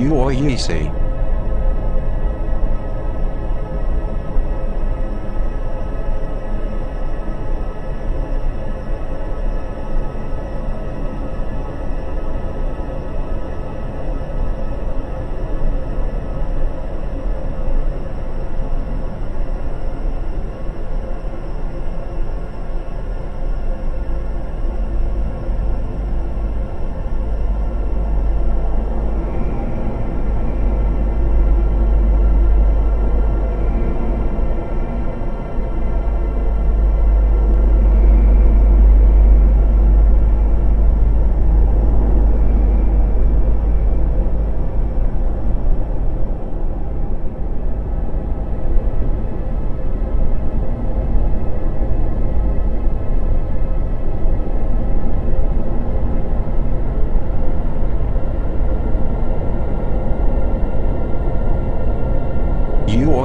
you or you.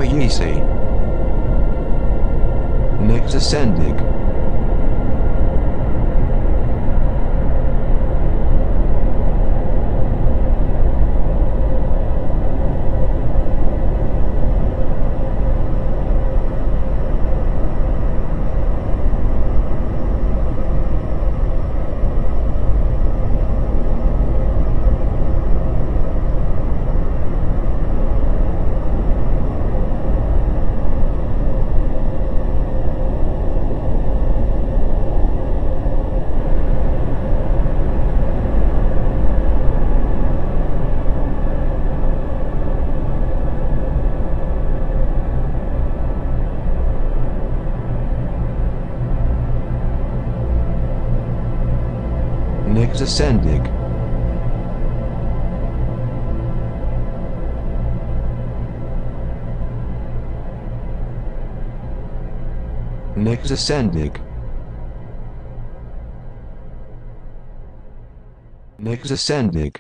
Easy. Next ascending. Next ascending. Next ascending.